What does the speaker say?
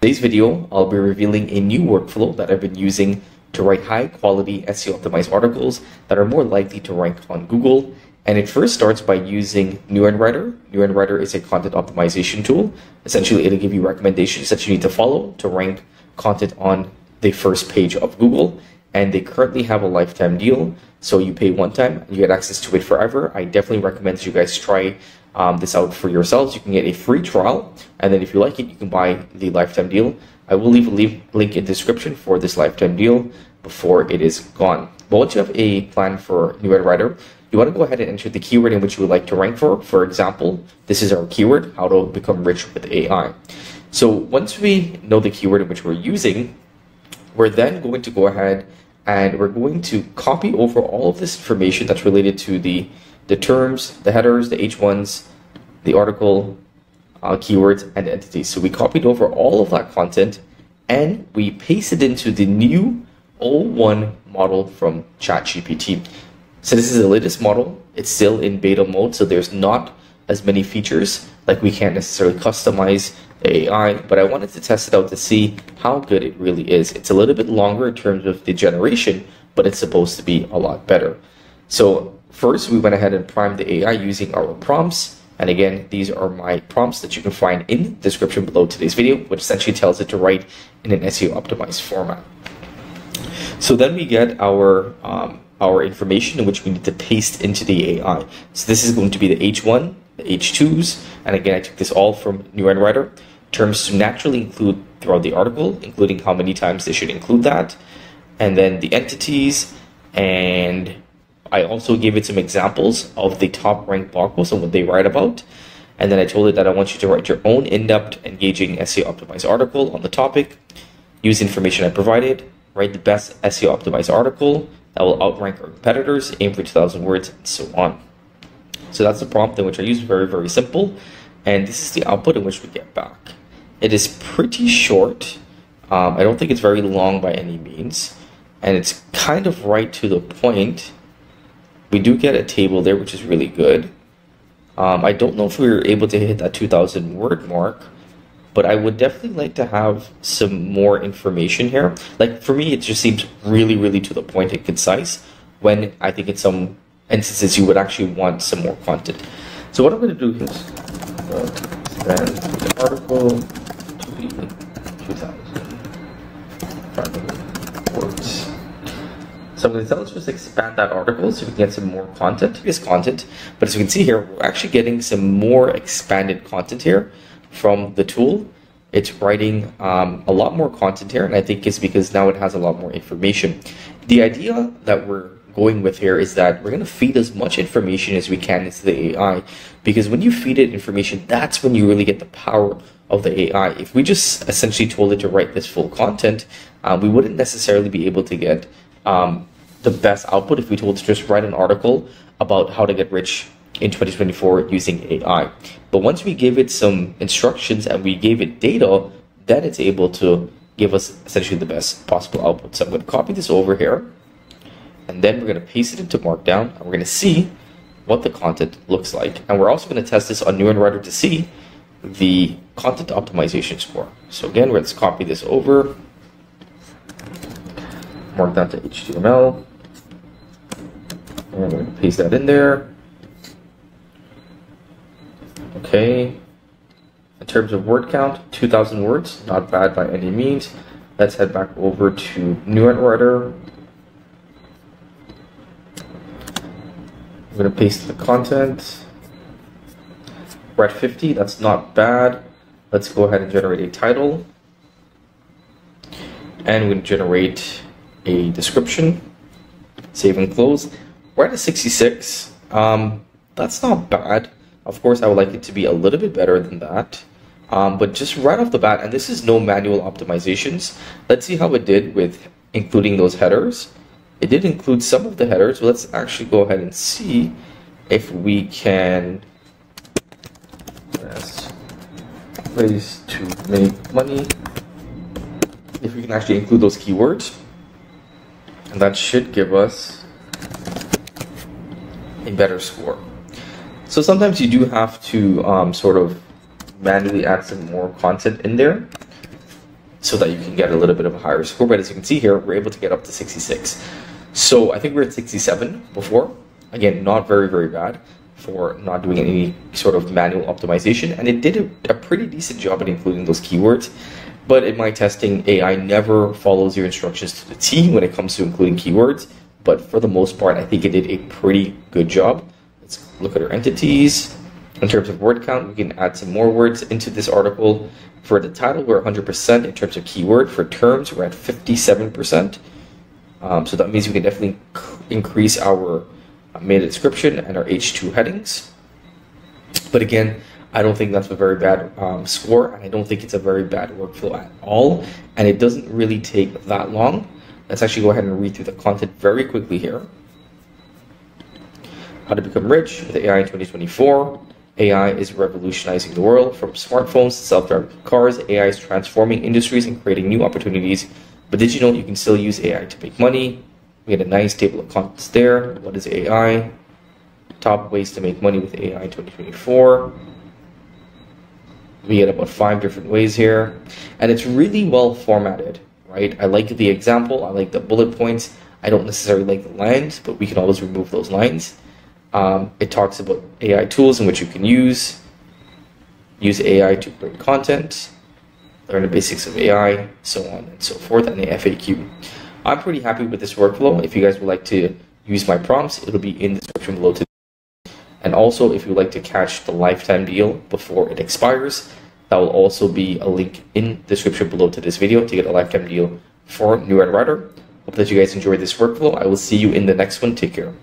today's video, I'll be revealing a new workflow that I've been using to write high quality SEO optimized articles that are more likely to rank on Google. And it first starts by using Neuron Writer. Neuron Writer is a content optimization tool. Essentially, it'll give you recommendations that you need to follow to rank content on the first page of Google. And they currently have a lifetime deal. So you pay one time and you get access to it forever. I definitely recommend that you guys try um, this out for yourselves. You can get a free trial, and then if you like it, you can buy the lifetime deal. I will leave a link in the description for this lifetime deal before it is gone. But once you have a plan for Neuron Writer, you want to go ahead and enter the keyword in which you would like to rank for. For example, this is our keyword, how to become rich with AI. So once we know the keyword in which we're using, we're then going to go ahead and we're going to copy over all of this information that's related to the the terms, the headers, the H1s, the article, uh, keywords, and entities. So we copied over all of that content and we pasted into the new O1 model from ChatGPT. So this is the latest model. It's still in beta mode, so there's not as many features. Like we can't necessarily customize AI, but I wanted to test it out to see how good it really is. It's a little bit longer in terms of the generation, but it's supposed to be a lot better. So First, we went ahead and primed the AI using our prompts. And again, these are my prompts that you can find in the description below today's video, which essentially tells it to write in an SEO optimized format. So then we get our um, our information in which we need to paste into the AI. So this is going to be the H1, the H2s, and again, I took this all from Neuron Writer. Terms to naturally include throughout the article, including how many times they should include that, and then the entities and I also gave it some examples of the top ranked blog posts and what they write about. And then I told it that I want you to write your own in-depth, engaging SEO optimized article on the topic. Use information I provided. Write the best SEO optimized article that will outrank our competitors. Aim for 2,000 words, and so on. So that's the prompt in which I use. Very, very simple. And this is the output in which we get back. It is pretty short. Um, I don't think it's very long by any means. And it's kind of right to the point we do get a table there, which is really good. Um, I don't know if we were able to hit that 2,000 word mark, but I would definitely like to have some more information here. Like for me, it just seems really, really to the point and concise when I think in some instances you would actually want some more content. So what I'm going to do is uh, expand the article to be 2,000 words. So I'm going to tell us just expand that article so we can get some more content, previous content. But as you can see here, we're actually getting some more expanded content here from the tool. It's writing um, a lot more content here, and I think it's because now it has a lot more information. The idea that we're going with here is that we're going to feed as much information as we can into the AI because when you feed it information, that's when you really get the power of the AI. If we just essentially told it to write this full content, uh, we wouldn't necessarily be able to get um, the best output if we told it to just write an article about how to get rich in 2024 using AI. But once we give it some instructions and we gave it data, then it's able to give us essentially the best possible output. So I'm going to copy this over here and then we're going to paste it into Markdown and we're going to see what the content looks like. And we're also going to test this on Neuron Writer to see the content optimization score. So again, let's copy this over, Markdown to HTML. And we're going to paste that in there. Okay. In terms of word count, 2,000 words, not bad by any means. Let's head back over to Neuron Writer. I'm to paste the content. We're at 50, that's not bad. Let's go ahead and generate a title. And to generate a description. Save and close. We're at a 66. Um, that's not bad. Of course, I would like it to be a little bit better than that. Um, but just right off the bat, and this is no manual optimizations. Let's see how it did with including those headers. It did include some of the headers. but let's actually go ahead and see if we can yes, ways to make money. If we can actually include those keywords. And that should give us a better score. So sometimes you do have to um, sort of manually add some more content in there. so that you can get a little bit of a higher score. But as you can see here, we're able to get up to 66. So I think we are at 67 before. Again, not very, very bad for not doing any sort of manual optimization. And it did a, a pretty decent job at including those keywords. But in my testing, AI never follows your instructions to the T when it comes to including keywords. But for the most part, I think it did a pretty good job. Let's look at our entities. In terms of word count, we can add some more words into this article. For the title, we're 100% in terms of keyword. For terms, we're at 57%. Um, so that means we can definitely increase our meta description and our H2 headings. But again, I don't think that's a very bad um, score, and I don't think it's a very bad workflow at all. And it doesn't really take that long. Let's actually go ahead and read through the content very quickly here. How to become rich with AI in 2024. AI is revolutionizing the world. From smartphones to self-driving cars, AI is transforming industries and creating new opportunities. But did you know you can still use AI to make money? We had a nice table of contents there. What is AI? Top ways to make money with AI in 2024. We get about five different ways here. And it's really well formatted, right? I like the example. I like the bullet points. I don't necessarily like the lines, but we can always remove those lines. Um, it talks about AI tools in which you can use, use AI to create content, learn the basics of AI, so on and so forth, and the FAQ. I'm pretty happy with this workflow. If you guys would like to use my prompts, it'll be in the description below today. And also, if you'd like to catch the lifetime deal before it expires, that will also be a link in the description below to this video to get a lifetime deal for Neuron Writer. Hope that you guys enjoyed this workflow. I will see you in the next one. Take care.